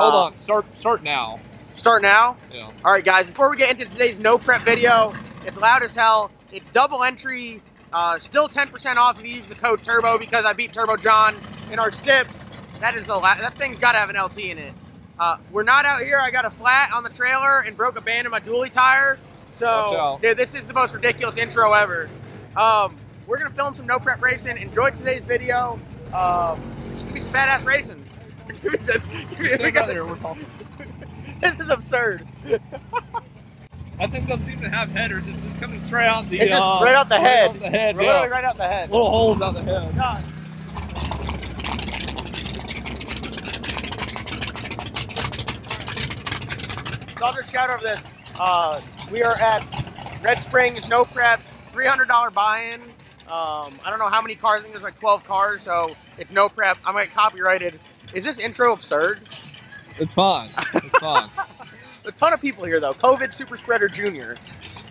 Hold Uh, on. Start start now. Start now. Yeah. All right, guys. Before we get into today's no prep video, it's loud as hell. It's double entry. Uh, still 10% off if you use the code Turbo because I beat Turbo John in our skips. That is the la- that thing's got to have an LT in it. Uh, we're not out here. I got a flat on the trailer and broke a band in my dually tire. So, dude, this is the most ridiculous intro ever. Um, we're gonna film some no prep racing. Enjoy today's video. Um, it's gonna be some badass racing. Give me this. Give me- there. We're talking. this is absurd. I think those even have headers. It's just coming straight out the. It's just uh, right out the head. Out the head. Yeah. right out the head. Little holes out the head. God. So I'll just shout over this. Uh, we are at Red Springs No Prep, $300 buy-in. Um, I don't know how many cars. I think there's like 12 cars, so it's no prep. I'm gonna get copyrighted. Is this intro absurd? It's fine. It's fine. A ton of people here though. COVID super spreader junior.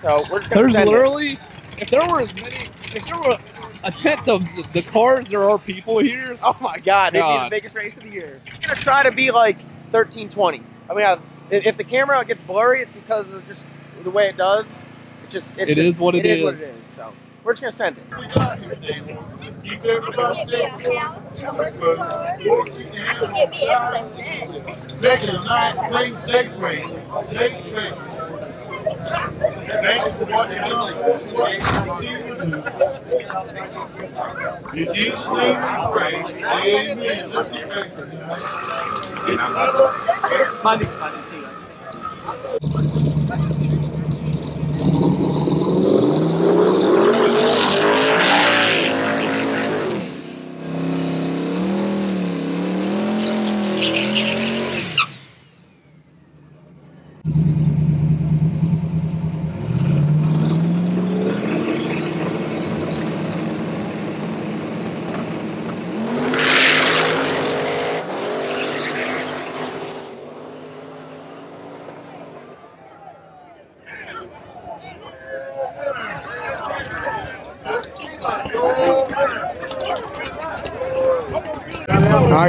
So we're just gonna There's send it. literally, if there were as many, if there were a tenth of the, cars there are people here, Oh my god, it'd be the biggest race of the year. I'm gonna try to be like thirteen twenty. I mean, I've- if the camera gets blurry, it's because of just the way it does. It just it's It just, is what it it is. what is. it is. So we're just gonna send it. Thank you for what you're doing. You to race. Amen. Let's get back to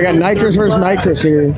I got nitrous versus nitrous here.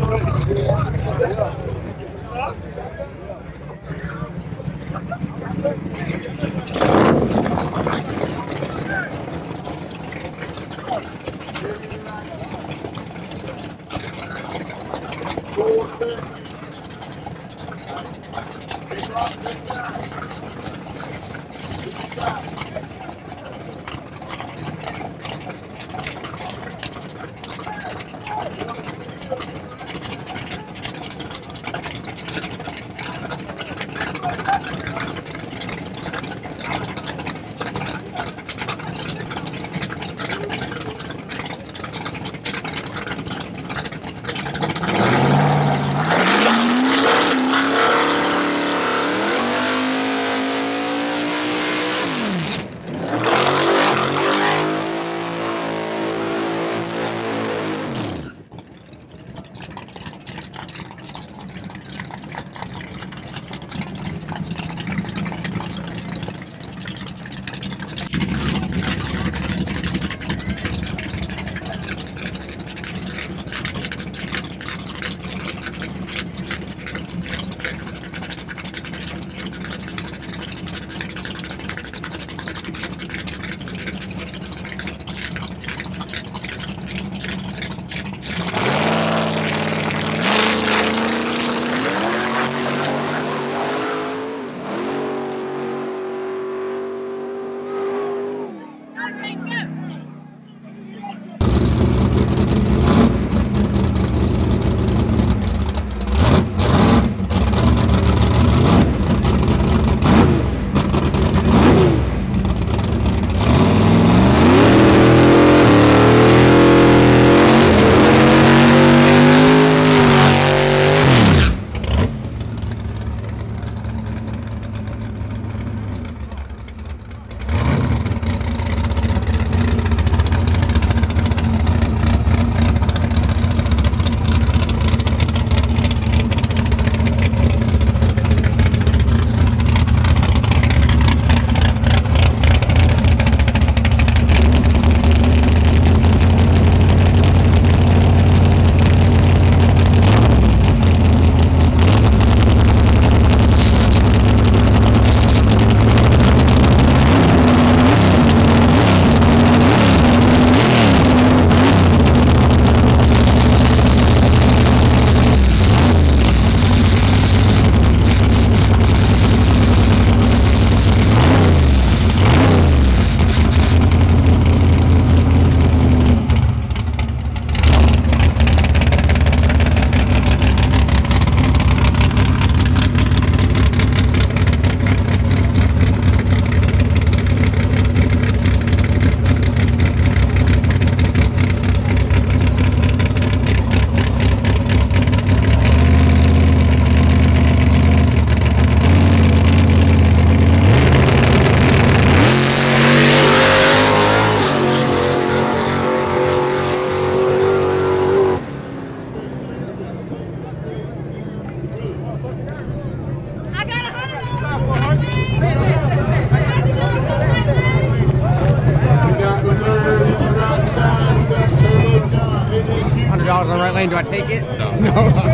Hundred dollars on the right lane. Do I take it? No.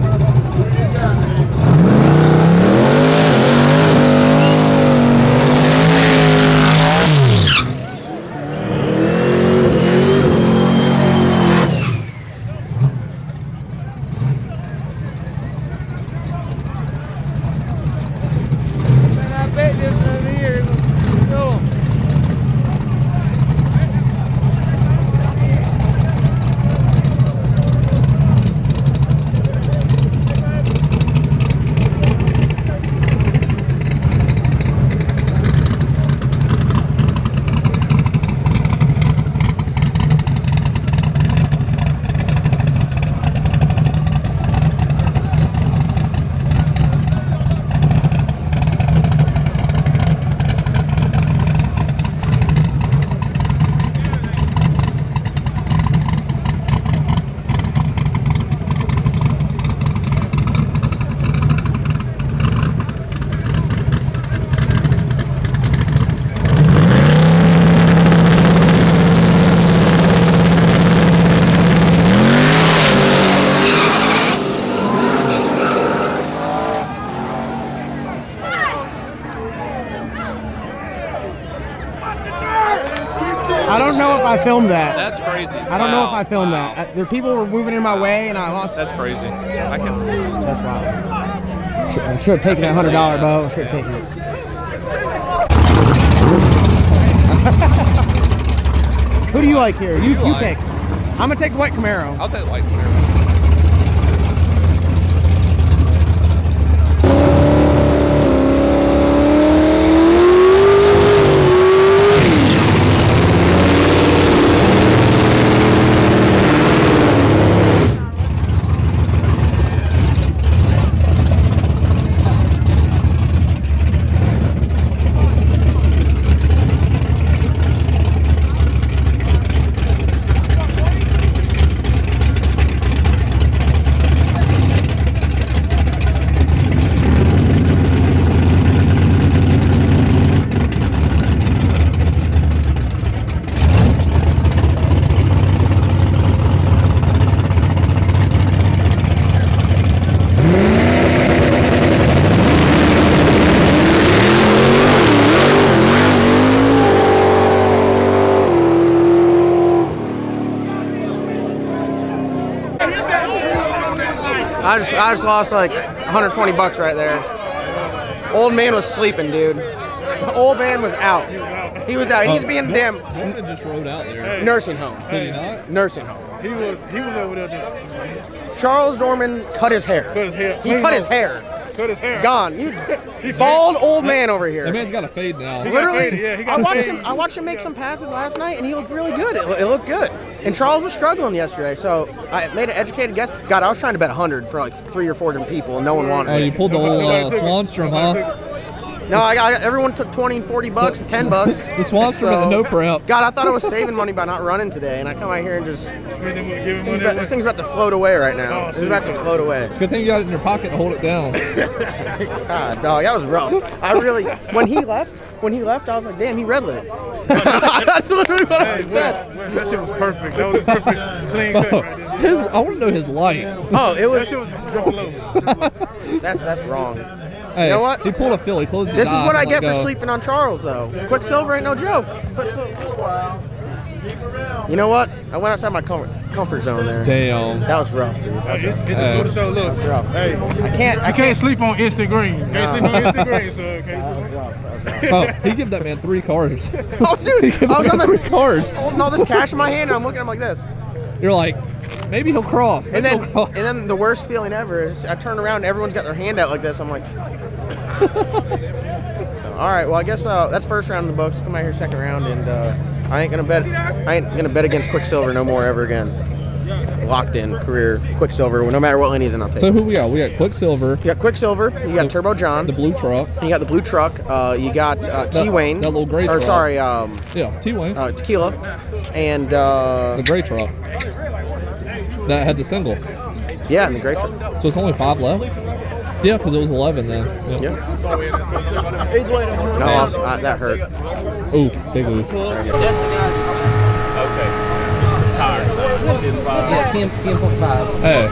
I don't know if I filmed that. That's crazy. I don't know if I filmed that. Uh, There people were moving in my way, and I lost. That's crazy. I can. That's wild. I should have taken that hundred dollar bow. Should have taken it. Who do you like here? You you you like? pick. I'm gonna take white Camaro. I'll take white clear. I just I just lost like 120 bucks right there. Old man was sleeping, dude. The old man was out. He was out. He's being damn Norman just rode out there. nursing home. Did he not? Nursing home. He was he was over there just Charles Norman cut his hair. cut his hair. He cut his hair. Cut his hair. Gone. He's bald old man over That here. man's got a fade now. He Literally, faded, yeah, he I watched faded. him. I watched him make some passes last night, and he looked really good. It, it looked good. And Charles was struggling yesterday, so I made an educated guess. God, I was trying to bet 100 for like three or four different people, and no one wanted Oh, it. you pulled the old Nobody uh. Swanstrom, huh? Took it. No, I got everyone took 20 and 40 bucks and 10 bucks. The Swanstrom and the no prep. God, I thought I was saving money by not running today, and I come out here and just Spending money, this giving money thing's, about, this thing's about to float away right now. Oh, This is about to float away. It's a good thing you got it in your pocket to hold it down. God, dog, that was rough. I really, when he left, when he left, I was like, damn, he red lit. That's literally what I Hey, said. Wes, Wes, that shit was perfect. That was a perfect clean cut right there. his, I want to know his light. Oh, it was. That was. shit was triple low. That's that's wrong. Hey, know what? He pulled a Philly. He closed his This is eyes what I and let get for go. sleeping on Charles, though. Quicksilver ain't no joke. You know what? I went outside my comfort, comfort zone there. Damn. That was rough, dude. That Hey, was it, rough. it just go to show, look. rough. Hey, I can't. I you can't sleep on instant green. You can't sleep on instant green, so can't sleep. rough. That was rough. Oh, he gave that man three cars. Oh, dude, he gave I was on the three cars. holding all this cash in my hand, and I'm looking at him like this. You're like, maybe he'll cross. And then, cross. and then the worst feeling ever is I turn around and everyone's got their hand out like this. I'm like, so all right. Well, I guess uh, that's first round in the books. Come out here second round, and uh, I ain't gonna bet. I ain't gonna bet against Quicksilver no more ever again. Locked in career Quicksilver. No matter what lane he's in, I'll take. so who we got? We got Quicksilver, You got Quicksilver. You got Turbo John. the blue truck. You got the blue truck. Uh, you got uh, T Wayne. that little gray Or truck. sorry, um, Yeah, T Wayne. uh, Tequila, and uh, the gray truck. That had the single. Yeah, in the great truck. So it's only five left. Yeah, because it was eleven then. Yeah. No, also, uh, that hurt. Ooh, big oof. Yeah, 10, 10.5. Hey,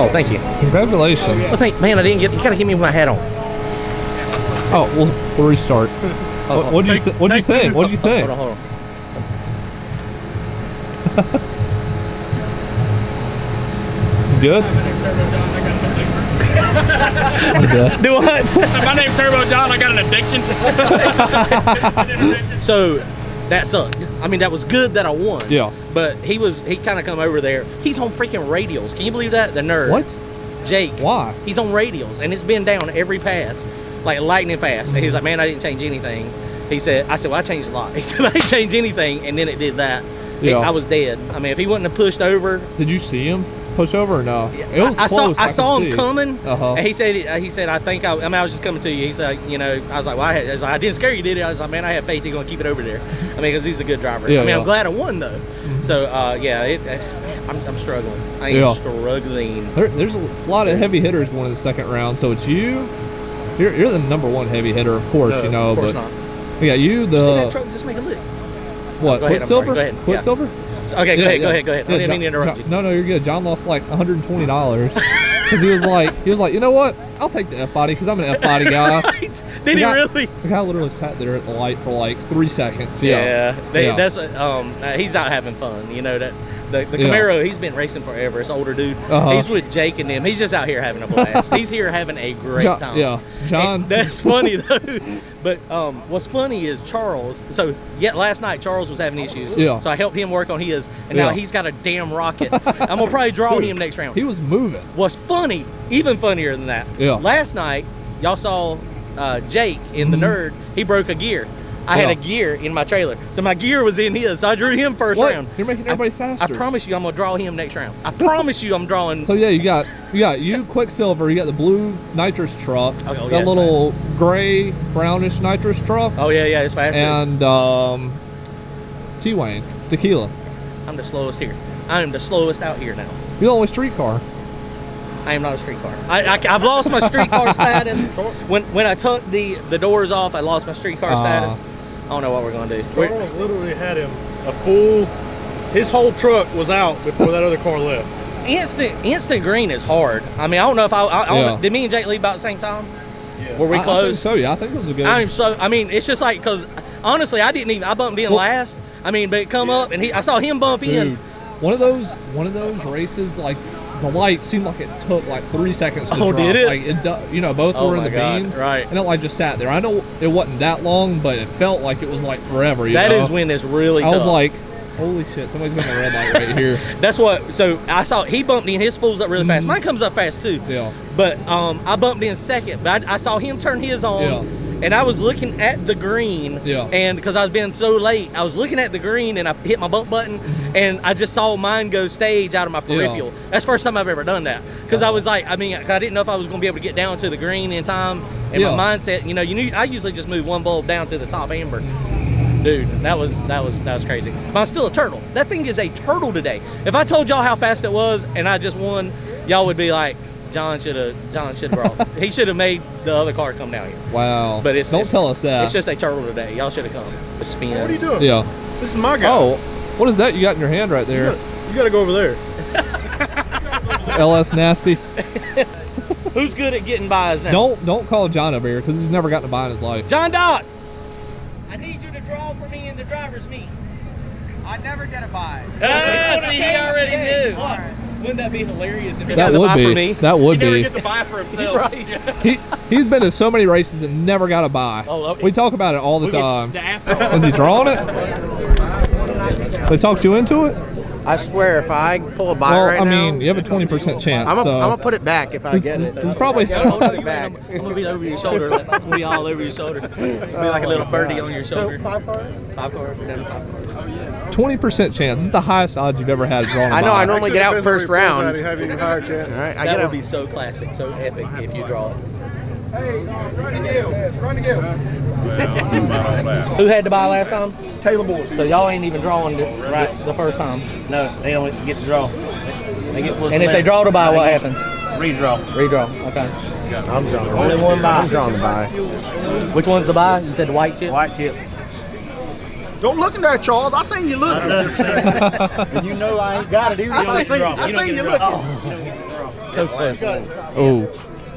Oh, thank you. congratulations. Well, thank man, I didn't get. You gotta give me with my hat on. Oh, we'll, we'll restart. What what'd you th- what'd you think? What do you think? Hold on, hold on. Good. Okay. Do what? My name's Turbo John. I got an addiction. so that sucked. I mean, that was good that I won. Yeah. But he was, he kind of come over there. He's on freaking radials. Can you believe that? The nerd. What? Jake. Why? He's on radials and it's been down every pass, like lightning fast. And he's like, man, I didn't change anything. He said, I said, well, I changed a lot. He said, I didn't change anything. And then it did that. Yeah. I was dead. I mean, if he wouldn't have pushed over, Did you see him push over or no? It was I, I close. saw I, saw him see. coming, Uh-huh. and he said he said I think I, I mean I was just coming to you. He said you know I was like well I, had, I, like, I didn't scare you did it? I was like man I have faith he's gonna keep it over there. I mean because he's a good driver. Yeah, I mean yeah. Mm-hmm. I'm glad I won though. So uh, yeah, it, uh, I'm, I'm struggling. I am Yeah. struggling. There, there's a lot of heavy hitters going in the second round, so it's you. You're, you're the number one heavy hitter, of course, No, you know. of course but not. we got you, See that the truck just make a lick. what? Go ahead, Sorry. Go ahead. Yeah. Okay, go ahead, go ahead, go ahead. I didn't mean to interrupt John- you. No, no, you're good. John lost like 120 dollars because he was like, he was like, you know what? I'll take the F body because I'm an F body guy. right? Did The he guy- really? The guy literally sat there at the light for like three seconds. Yeah. They, Yeah. That's um. Uh, he's out having fun. You know that. The, the Yeah. Camaro, he's been racing forever. It's older dude. Uh-huh. He's with Jake and them. He's just out here having a blast. he's here having a great Jo- time. yeah. John. And that's funny though. But um, what's funny is Charles. So yet last night Charles was having issues. Yeah. So I helped him work on his, and now he's got a damn rocket. I'm gonna probably draw Dude, him next round. He was moving. What's funny, even funnier than that. Yeah. Last night y'all saw uh, Jake in the nerd. He broke a gear. I had a. Gear in my trailer, so my gear was in his. So I drew him first What? round. You're making everybody faster. I promise you, I'm gonna draw him next round. I promise you, I'm drawing. So yeah, you got you got you Quicksilver, you got the blue nitrous truck, Oh, oh, that yeah, little gray brownish nitrous truck, oh yeah, yeah, it's fast. and um, T Wayne Tequila. I'm the slowest here. I am the slowest out here now. You're the only street car. I am not a streetcar. I, I, have lost my streetcar status. When when I took the the doors off, I lost my streetcar Ah. status. I don't know what we're gonna do. We're- Charles literally had him a full. His whole truck was out before that other car left. instant instant green is hard. I mean, I don't know if I, I, I Yeah. know, did me and Jake leave about the same time? Yeah. Were we I- I, think close? so yeah, I think it was a good. I'm so. I mean, it's just like because honestly, I didn't even. I bumped in Well- last. I mean, but it come up and he, I saw him bump Dude, in. one of those one of those races like the light seemed like it took like three seconds to Oh, drop. did it? Like it, you know, both Oh were in the God, beams, right. And it like just sat there. I know it wasn't that long, but it felt like it was like forever. You That know? is when it's really I tough. was like, holy shit, somebody's got a red light right here. That's what. So I saw he bumped in. His spools up really fast. Mhm. Mine comes up fast too. Yeah. But um, I bumped in second. But I, I saw him turn his on. Yeah. And I was looking at the green, Yeah. and because I was being so late, I was looking at the green, and I hit my bump button, and I just saw mine go stage out of my Mm-hmm. Yeah. peripheral. That's the first time I've ever done that. Because I was like, I mean, I didn't know if I was going to be able to get down to the green in time, and Yeah. my mindset, you know, you knew I usually just move one bulb down to the top amber. Dude, that was that was that was crazy. But I'm still a turtle. That thing is a turtle today. If I told y'all how fast it was and I just won, y'all would be like, John should have John should have brought. he should have made the other car come down here. Wow. But it's don't it's- tell us that. It's just a turtle today. Y'all should have come. The spins. What are you doing? yeah. This is my guy. Oh, what is that you got in your hand right there? you gotta go over there. LS nasty. Who's good at getting buys now? Don't don't call John over here because he's never gotten a buy in his life. John Doc. I need you to draw for me in the driver's meet. I never get a buy. Ah, see, he already knew. What? Wouldn't that be hilarious if he That would buy be. for me? That would he never be. gets to buy for himself. right. He he's been to so many races and never got a buy. Oh. We talk about it all the at time. Is he drawing it? They talked you into it? I swear, if I pull a buy Well, right I now, mean, you have a 20% chance. I'm gonna so. Put it back if I This- get it. this is probably- I'm gonna I'm. I'm gonna be over your shoulder. Like, I'm gonna be all over your shoulder. Be like a little oh birdie on your shoulder. So five cards. Five cars. Down to five cars. 20% chance. This is the highest odds you've ever had drawing I know. I buy. normally get out first round. You have even higher chance. All right, I That get would out. be so classic, so epic if you draw it. Who had to buy last time? Taylor Boys. So y'all ain't even drawing this right the first time. No, they don't get to draw. They get and if they draw to buy, what happens? Redraw. Redraw. Okay. I'm drawing. Only one buy. I'm drawing the buy. Which one's the buy? You said the white chip. White chip. Don't look in there, Charles. I seen you looking. And you know I ain't got it either. I seen, I seen you looking. So close. Oh,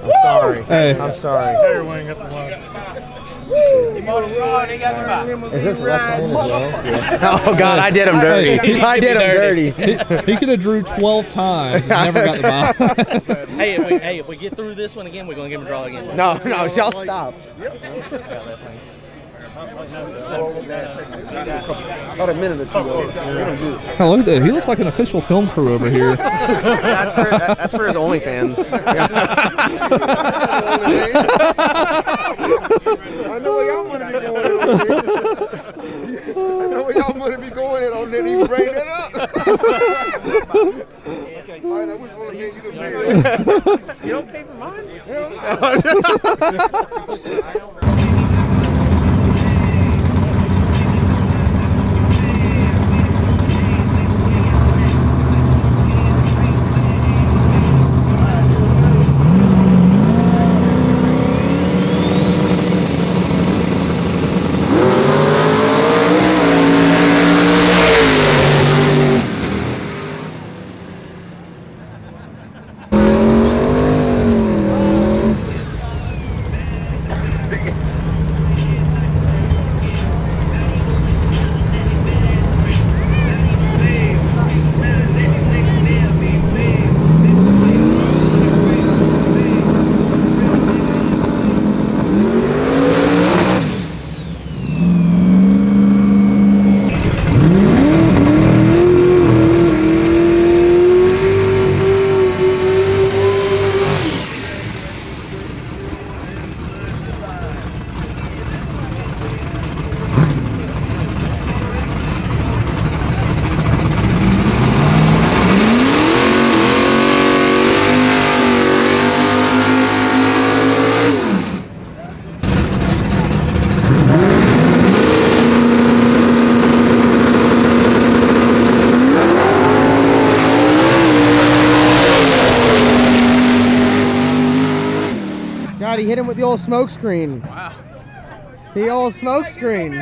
I'm sorry. hey. I'm sorry. Terry Wayne got the line. Is this left one as well? Oh God, I did him dirty. Hey, I did him dirty. dirty. He, he could have drew 12 times and never got the ball. hey, if we hey if we get through this one again, we're gonna give him a draw again. No, no, y'all stop. About a minute or two. though. Get him good. Oh, look at that. He looks like an official film crew over here. That's for, that- that's for his OnlyFans. I know where y'all money be going in on this. I know where y'all money be going in on that. He bring that up. All right, I wish only you could pay you don't pay for mine? Hell no. God, he hit him with the old smoke screen. Wow. The old smoke screen.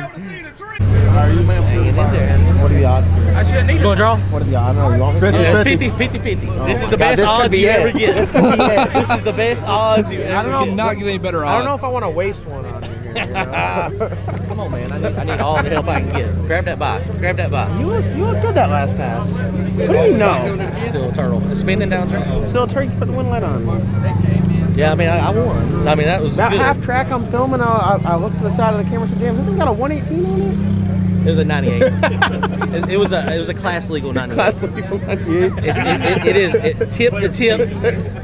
What are the odds here? You gonna draw? What are the odds? I don't know. You want me? It's 50 50 50. This is the God, best odds you it. ever get. This could be it. This is the best odds you I don't know. You cannot get any better odds. I don't know if I want to waste one on you here. You, know? Come on, man. I need, I need all the help I can get. Grab that buy. Grab that buy. you look you look good that last pass. What do you know? Still a turtle. It's spinning down track. Still a turkey put the wind light on. Yeah, I mean, I, I won. I mean, that was That good. half track I'm filming, I, I, I looked to the side of the camera and said, damn, this thing got a 118 on it? It was a 98. it, it was a it was a class legal 98. Class legal 98. It's, it, it, it is it tip to tip,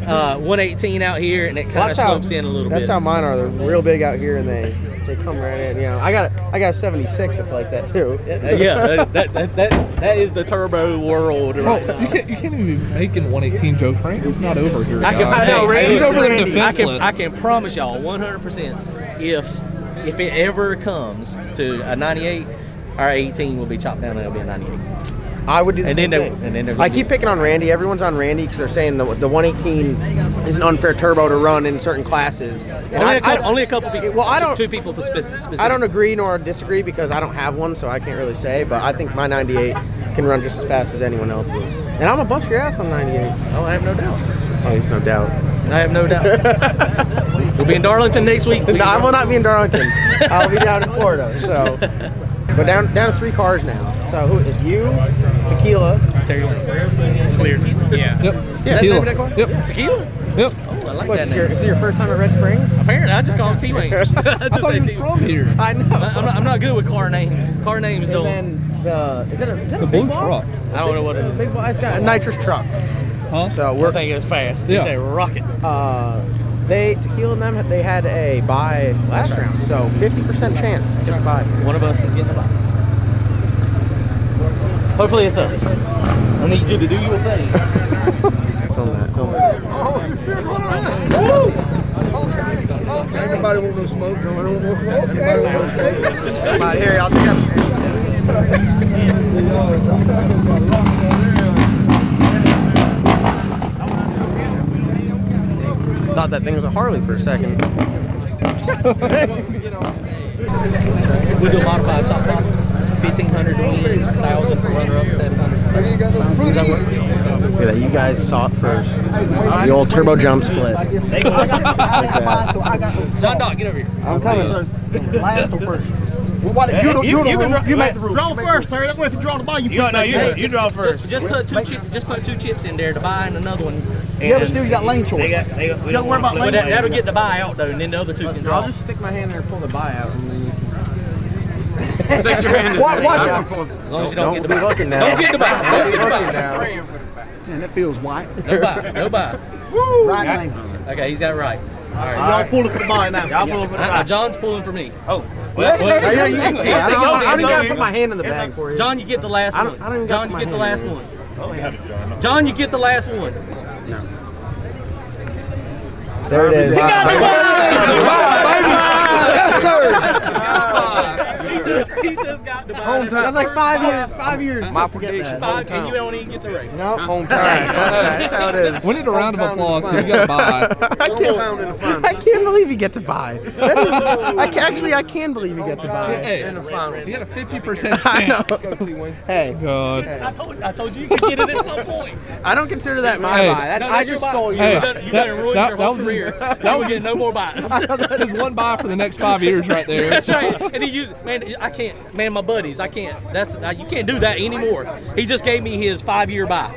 uh, 118 out here, and it kind of That's how- in a little That's bit. That's how mine are. They're real big out here and they, they come right in. You know, I got a, I got a 76 that's like that too. Uh, yeah, that, that, that, that, that is the turbo world Well, right you can't, you can't even be making 118 jokes. Frank is not over here. I can. I know, Randy- over there Randy. I can. I can promise y'all 100% if if it ever comes to a 98, our 18 will be chopped down and it'll be a 98. I would do the And same then they- thing. and then I keep picking on Randy. Everyone's on Randy because they're saying the, the 118 is an unfair turbo to run in certain classes. And Only, I- a couple, I- only a couple people. Well, I don't- Two people spec- specific. I don't agree nor disagree because I don't have one, so I can't really say. But I think my 98 can run just as fast as anyone else's. And I'm gonna bust your ass on 98. Oh, I have no doubt. Oh, there's no doubt. I have no doubt. we'll be in Darlington next week. No, I will not be in Darlington. I'll be down in Florida. So, but down down to three cars now. So who is you, Tequila. Tequila, Lane. Clear. Yeah. Yep. Is that the name of that car? Yep. Tequila? Yep. Oh, I like What, that is, your, name. is this your first time at Red Springs? Apparently, I just call him T-Wayne. I I just thought say he was T-Wayne. from here. I know. I- I'm not, I'm not good with car names. Car names and don't. then the is that a, is that The a big blue block? truck. I don't know what it is. Big block. It's got a nitrous truck. Huh? So we're think it's fast. Yeah. It's a rocket. uh, they tequila and them they had a buy last round, so 50% chance to get the buy. One of us is getting the bike. Hopefully, it's us. I need you to do your thing. Film that. Film that. Oh, you still going around? Okay, okay. Anybody want no smoke? Nobody want no smoke? Anybody want no smoke? Come out here, I'll take thought that thing was a Harley for a second. We do modified top model. 1500 to win, 1000 for runner up, 700 You got those fruity. Look at that, you guys saw it first. The old turbo jump split. Like. John Doc, get over here. I'm coming. sir. Last or first? Well, what, you, you, you, you, you make the rules. Draw first, Terry. That way if you draw the ball, you put no, you, you draw first. Just, just put two chip, just put two chips in there to buy and another one. Yeah, but still you got lane choice. you don't worry about lane that, choice. that'll get the buy out though, and then the other two can draw. I'll just stick my hand there and pull the buy out. And then you Watch, watch it. As long as you don't, don't get the be buy. looking now. Don't get the buy. Don't get the buy. now. Man, that feels white. No buy. No buy. Right lane. Okay, he's got it right. Y'all pull it for the ball now. Y'all pull it for the Uh, John's pulling for me. Oh. Well, well, Yeah, you can- Yes, I don't, I don't even gotta put my hand in the bag for you. John, you get the last I don't- one. I don't even John, you get the hand last in one. John, you get the last one. There it is. He got the ball! yes, sir. he just got the buy. Home time. That's like five years. Five years. My to prediction. Five, and you don't even get the race. No. Home That's, time. that's how it is. We need a round of applause because you got to buy. I can't, I can't believe you get to buy. That is, I can, actually I can believe you get to buy. Hey, In the finals. he had a 50% chance. I know. Hey, God. I told, I told you you could get it at some point. I don't consider that my Hey. buy. That, No, I just your stole you. Hey. You done, you that- done ruined that- your whole was- career. that You will was- get no more buys. That is one buy for the next five years right there. That's right. And he used, man, I can't, man, my buddies, I can't. That's you can't do that anymore. He just gave me his five-year buy.